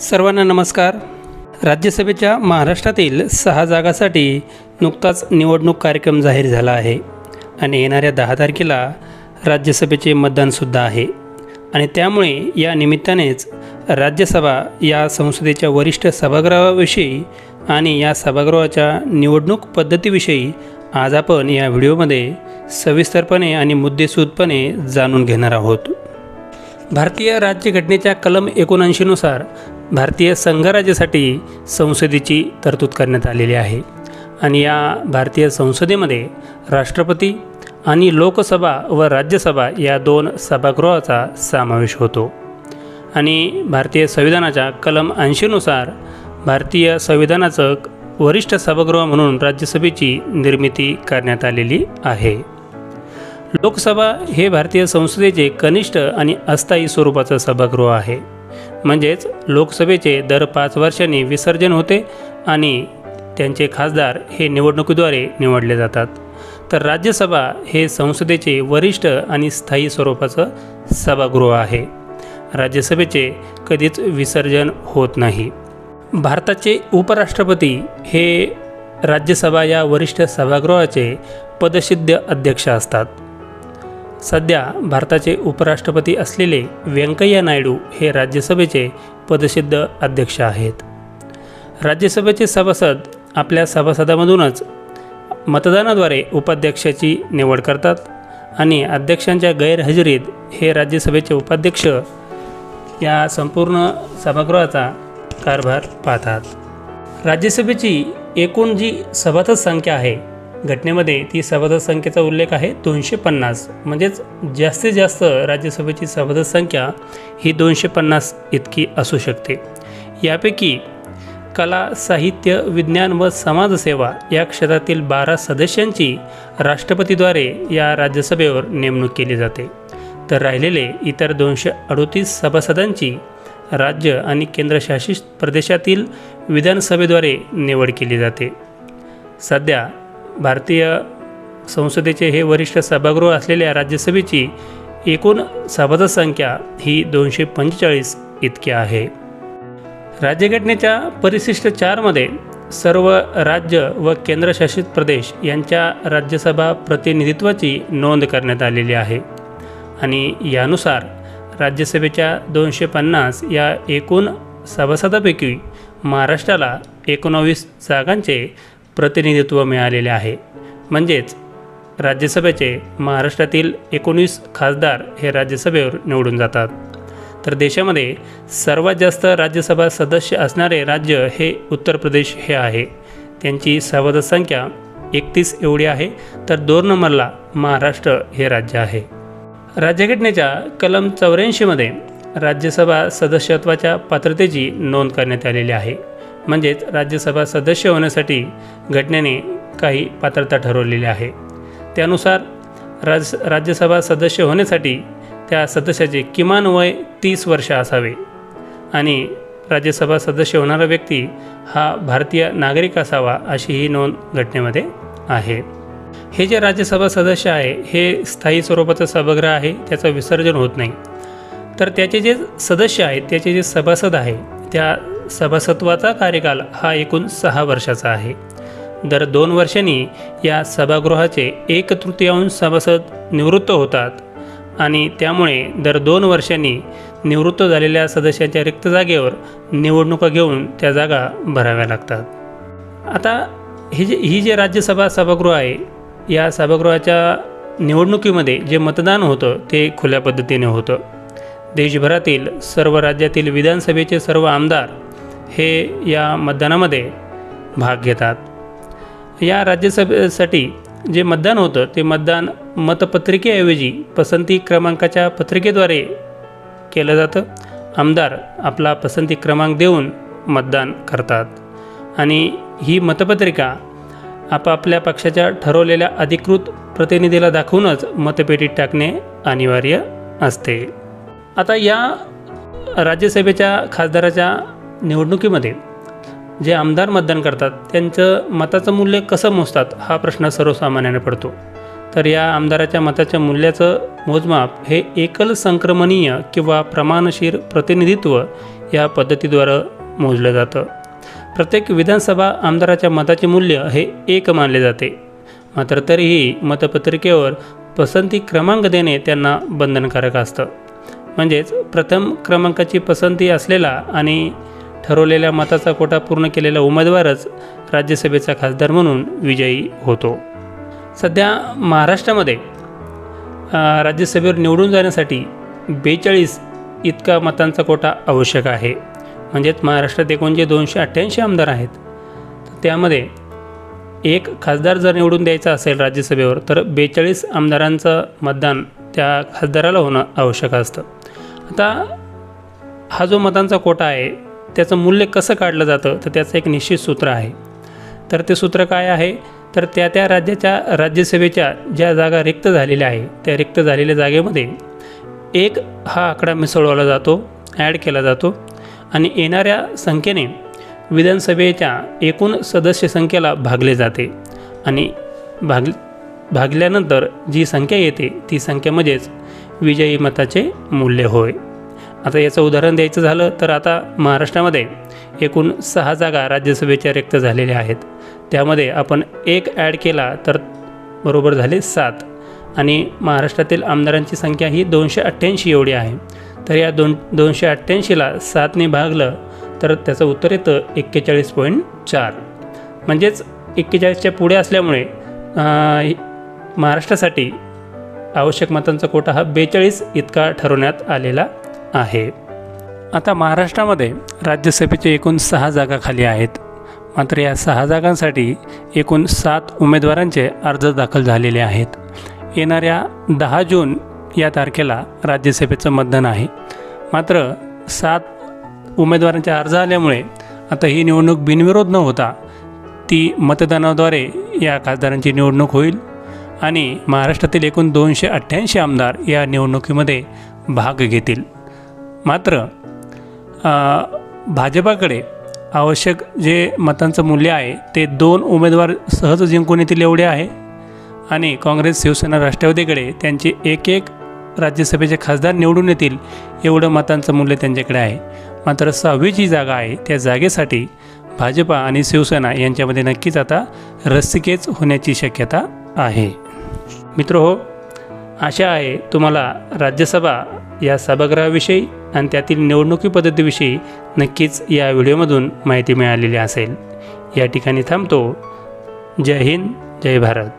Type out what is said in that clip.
सर्वांना नमस्कार. राज्यसभेच्या महाराष्ट्रातील सहा जागासाठी नुकताच निवडणूक कार्यक्रम जाहीर झाला आहे आणि येणाऱ्या दहा तारखेला राज्यसभेचे मतदानसुद्धा आहे. आणि त्यामुळे या निमित्तानेच राज्यसभा या संसदेच्या वरिष्ठ सभागृहाविषयी आणि या सभागृहाच्या निवडणूक पद्धतीविषयी आज आपण या व्हिडिओमध्ये सविस्तरपणे आणि मुद्देसूदपणे जाणून घेणार आहोत. भारतीय राज्यघटनेच्या कलम एकोणऐंशीनुसार भारतीय संघराज्यासाठी संसदेची तरतूद करण्यात आलेली आहे. आणि या भारतीय संसदेमध्ये राष्ट्रपती आणि लोकसभा व राज्यसभा या दोन सभागृहाचा समावेश होतो. आणि भारतीय संविधानाच्या कलम ऐंशीनुसार भारतीय संविधानाचं वरिष्ठ सभागृह म्हणून राज्यसभेची निर्मिती करण्यात आलेली आहे. लोकसभा हे भारतीय संसदेचे कनिष्ठ आणि अस्थायी स्वरूपाचं सभागृह आहे. म्हणजेच लोकसभेचे दर पाच वर्षांनी विसर्जन होते आणि त्यांचे खासदार हे निवडणुकीद्वारे निवडले जातात. तर राज्यसभा हे संसदेचे वरिष्ठ आणि स्थायी स्वरूपाचं सभागृह आहे. राज्यसभेचे कधीच विसर्जन होत नाही. भारताचे उपराष्ट्रपती हे राज्यसभा या वरिष्ठ सभागृहाचे पदसिद्ध अध्यक्ष असतात. सध्या भारताचे उपराष्ट्रपती असलेले व्यंकय्या नायडू हे राज्यसभेचे पदसिद्ध अध्यक्ष आहेत. राज्यसभेचे सभासद आपल्या सभासदामधूनच मतदानाद्वारे उपाध्यक्षाची निवड करतात आणि अध्यक्षांच्या गैरहजेरीत हे राज्यसभेचे उपाध्यक्ष या संपूर्ण सभागृहाचा कारभार पाहतात. राज्यसभेची एकूण जी सभासद संख्या आहे घटनेमध्ये ती सभासद संख्येचा उल्लेख आहे दोनशे पन्नास. म्हणजेच जास्तीत जास्त राज्यसभेची सभासद संख्या ही दोनशे पन्नास इतकी असू शकते. यापैकी कला साहित्य विज्ञान व समाजसेवा या क्षेत्रातील बारा सदस्यांची राष्ट्रपतीद्वारे या राज्यसभेवर नेमणूक केली जाते. तर राहिलेले इतर दोनशे अडोतीस सभासदांची राज्य आणि केंद्रशासित प्रदेशातील विधानसभेद्वारे निवड केली जाते. सध्या भारतीय संसदेचे हे वरिष्ठ सभागृह असलेल्या राज्यसभेची एकूण सभासद संख्या ही दोनशे पंचेचाळीस इतकी आहे. राज्यघटनेच्या परिशिष्ट चारमध्ये सर्व राज्य व केंद्रशासित प्रदेश यांच्या राज्यसभा प्रतिनिधित्वाची नोंद करण्यात आलेली आहे आणि यानुसार राज्यसभेच्या दोनशे पन्नास या एकूण सभासदापैकी महाराष्ट्राला एकोणावीस जागांचे प्रतिनिधित्व मिळालेले आहे. म्हणजेच राज्यसभेचे महाराष्ट्रातील एकोणीस खासदार हे राज्यसभेवर निवडून जातात. तर देशामध्ये सर्वात जास्त राज्यसभा सदस्य असणारे राज्य हे उत्तर प्रदेश हे आहे. त्यांची सभासद संख्या एकतीस एवढी आहे तर दोन नंबरला महाराष्ट्र हे राज्य आहे. राज्यघटनेच्या कलम चौऱ्याऐंशीमध्ये राज्यसभा सदस्यत्वाच्या पात्रतेची नोंद करण्यात आलेली आहे. म्हणजेच राज्यसभा सदस्य होण्यासाठी घटनेने काही पात्रता ठरवलेली आहे. त्यानुसार राज राज्यसभा सदस्य होण्यासाठी त्या सदस्याचे किमान वय तीस वर्ष असावे आणि राज्यसभा सदस्य होणारा व्यक्ती हा भारतीय नागरिक असावा अशी ही नोंद घटनेमध्ये आहे. हे जे राज्यसभा सदस्य आहे हे स्थायी स्वरूपाचं सभागृह आहे त्याचं विसर्जन होत नाही. तर त्याचे जे सदस्य आहेत त्याचे जे सभासद आहे त्या सभासत्वाचा कार्यकाल हा एकूण सहा वर्षाचा आहे. दर दोन वर्षांनी या सभागृहाचे एक तृतीयांश सभासद निवृत्त होतात आणि त्यामुळे दर दोन वर्षांनी निवृत्त झालेल्या सदस्यांच्या रिक्त जागेवर निवडणुका घेऊन त्या जागा भराव्या लागतात. आता ही जे ही जे राज्यसभा सभागृह आहे या सभागृहाच्या निवडणुकीमध्ये जे मतदान होतं ते खुल्या पद्धतीने होतं. देशभरातील सर्व राज्यातील विधानसभेचे सर्व आमदार हे या मतदानामध्ये भाग घेतात. या राज्यसभेसाठी जे मतदान होतं ते मतदान मतपत्रिकेऐवजी पसंती क्रमांकाच्या पत्रिकेद्वारे केलं जातं. आमदार आपला पसंती क्रमांक देऊन मतदान करतात. आणि ही मतपत्रिका आपापल्या पक्षाच्या ठरवलेल्या अधिकृत प्रतिनिधीला दाखवूनच मतपेटीत टाकणे अनिवार्य असते. आता या राज्यसभेच्या खासदाराच्या निवडणुकीमध्ये जे आमदार मतदान करतात त्यांचं मताचं मूल्य कसं मोजतात हा प्रश्न सर्वसामान्याने पडतो. तर या आमदाराच्या मताच्या मूल्याचं मोजमाप हे एकल संक्रमणीय किंवा प्रमाणशीर प्रतिनिधित्व या पद्धतीद्वारे मोजलं जातं. प्रत्येक विधानसभा आमदाराच्या मताचे मूल्य हे एक मानले जाते. मात्र तरीही मतपत्रिकेवर पसंती क्रमांक देणे त्यांना बंधनकारक असतं. म्हणजेच प्रथम क्रमांकाची पसंती असलेला आणि ठरवलेल्या मताचा कोटा पूर्ण केलेला उमेदवारच राज्यसभेचा खासदार म्हणून विजयी होतो. सध्या महाराष्ट्रामध्ये राज्यसभेवर निवडून जाण्यासाठी बेचाळीस इतका मतांचा कोटा आवश्यक आहे. म्हणजेच महाराष्ट्रात एकूण जे दोनशे अठ्ठ्याऐंशी आमदार आहेत. तर त्यामध्ये एक खासदार जर निवडून द्यायचा असेल राज्यसभेवर तर बेचाळीस आमदारांचं मतदान त्या खासदाराला होणं आवश्यक असतं. आता हा जो मतांचा कोटा आहे त्याचं मूल्य कसं काढलं जातं तर त्याचं एक निश्चित सूत्र आहे. तर ते सूत्र काय आहे? तर त्या त्या राज्याच्या राज्यसभेच्या ज्या जागा रिक्त झालेल्या आहे त्या रिक्त झालेल्या जागेमध्ये एक हा आकडा मिसळवला जातो ॲड केला जातो आणि येणाऱ्या संख्येने विधानसभेच्या एकूण सदस्य संख्येला भागले जाते आणि भाग भागल्यानंतर जी संख्या येते ती संख्या म्हणजेच विजयी मताचे मूल्य होय. आता याचं उदाहरण द्यायचं झालं तर आता महाराष्ट्रामध्ये एकूण सहा जागा राज्यसभेच्या रिक्त झालेल्या आहेत. त्यामध्ये आपण एक ॲड केला तर बरोबर झाले सात. आणि महाराष्ट्रातील आमदारांची संख्या ही दोनशे अठ्ठ्याऐंशी एवढी आहे. तर या दोन दोनशे अठ्ठ्याऐंशीला सातने भागलं तर त्याचं उत्तर येतं एक्केचाळीस पॉईंट चार. म्हणजेच एक्केचाळीसच्या पुढे असल्यामुळे महाराष्ट्रासाठी आवश्यक मतांचा कोटा हा बेचाळीस इतका ठरवण्यात आलेला आहे. आता महाराष्ट्रामध्ये राज्यसभेचे एकूण सहा जागा खाली आहेत. मात्र या सहा जागांसाठी एकूण सात उमेदवारांचे अर्ज दाखल झालेले आहेत. येणाऱ्या दहा जून या तारखेला राज्यसभेचं मतदान आहे. मात्र सात उमेदवारांचे अर्ज आल्यामुळे आता ही निवडणूक बिनविरोध न होता ती मतदानाद्वारे या खासदारांची निवडणूक होईल आणि महाराष्ट्रातील एकूण दोनशे अठ्ठ्याऐंशी आमदार या निवडणुकीमध्ये भाग घेतील. मात्र भाजपाकडे आवश्यक जे मतांचं मूल्य आहे ते दोन उमेदवार सहज जिंकून येतील एवढे आहे. आणि काँग्रेस शिवसेना राष्ट्रवादीकडे त्यांचे एक एक राज्यसभेचे खासदार निवडून येतील एवढं मतांचं मूल्य त्यांच्याकडे आहे. मात्र सहावी जी जागा आहे त्या जागेसाठी भाजपा आणि शिवसेना यांच्यामध्ये नक्कीच आता रस्सिकेच होण्याची शक्यता आहे. मित्र हो आशा आहे तुम्हाला राज्यसभा या सभागृहाविषयी आणि त्यातील निवडणुकी पद्धतीविषयी नक्कीच या व्हिडिओमधून माहिती मिळालेली असेल. या ठिकाणी थांबतो. जय हिंद जय भारत.